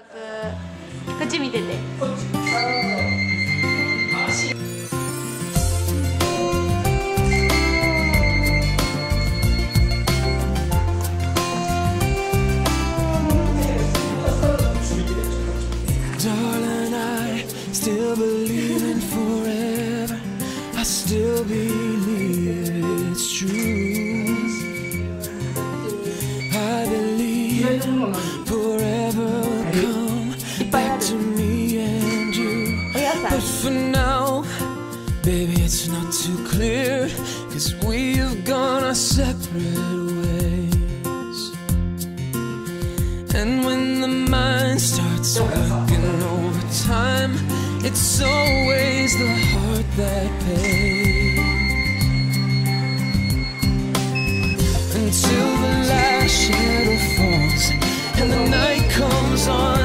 こっち見てて Darling, I still believe in forever. I still believe it's true. I believe forever will come back to me and you. But for now, baby, it's not too clear. Cause we've gone our separate ways. And when the mind starts working overtime, it's always the heart that pays. Until the last shadow falls and the night comes on.